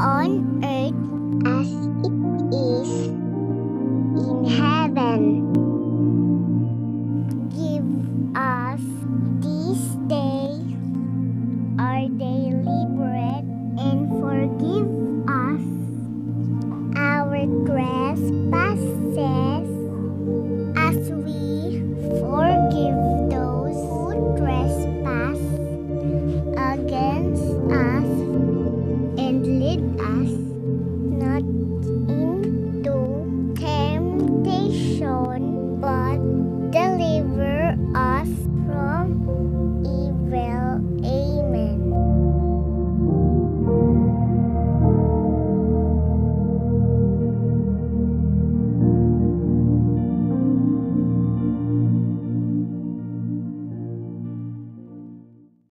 on us.